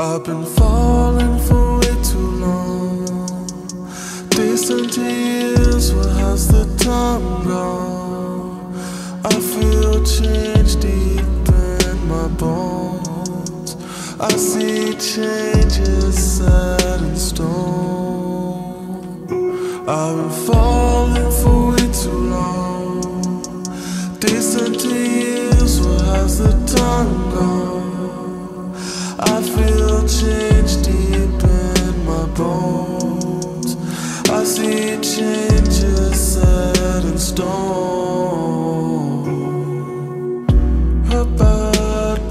I've been falling for way too long. Decent years, where has the time gone? I feel change deep in my bones. I see changes set in stone. I've been falling for way too long. Decent years, where has the time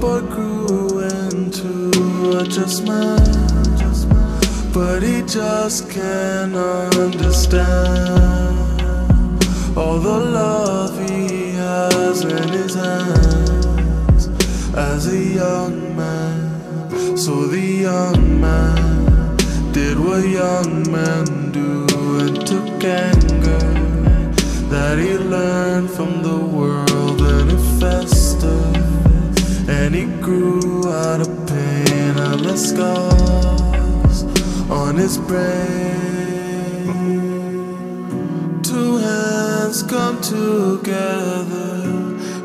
but grew into just mad But he just can't understand all the love he has in his hands as a young man. So the young man did what young men do took anger that he learned from the world and it festered. And he grew out of pain and left scars on his brain. Two hands come together,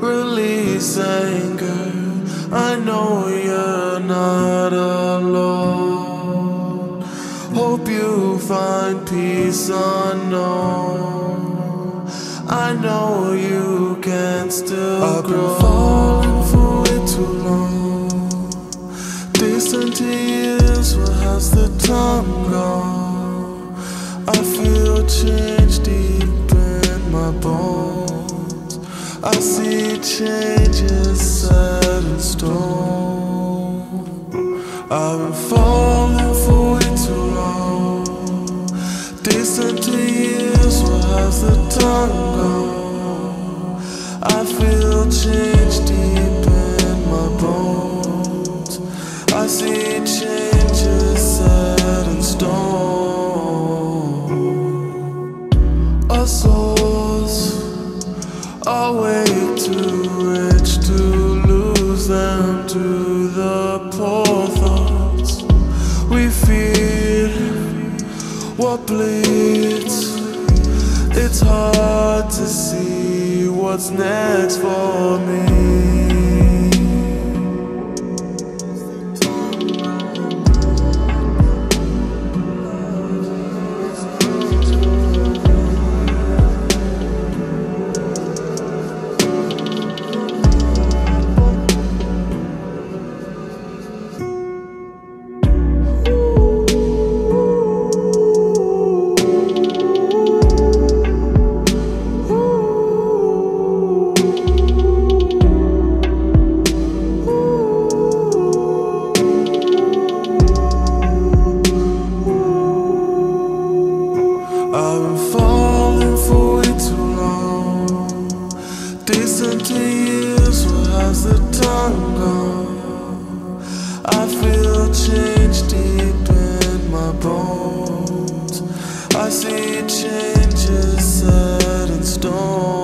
release anger. I know you're not alone. Hope you find peace. I know you can still I've grow. Been falling for way too long. Decent years, where has the time gone? I feel change deep in my bones. I see changes set in stone. I've been falling for way too long. Decent years, where has the time gone? Change deep in my bones. I see changes set in stone. Our souls are way too rich to lose them to the poor thoughts we feed. What bleeds? It's hard to see what's next for me. I see changes set in stone.